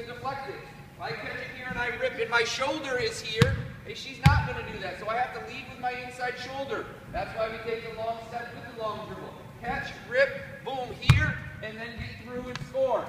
to deflect it. If I catch it here and I rip it. my shoulder is here, hey, she's not going to do that. So I have to lead with my inside shoulder. That's why we take the long step with the long dribble. Catch, rip, boom, here, and then get through and score.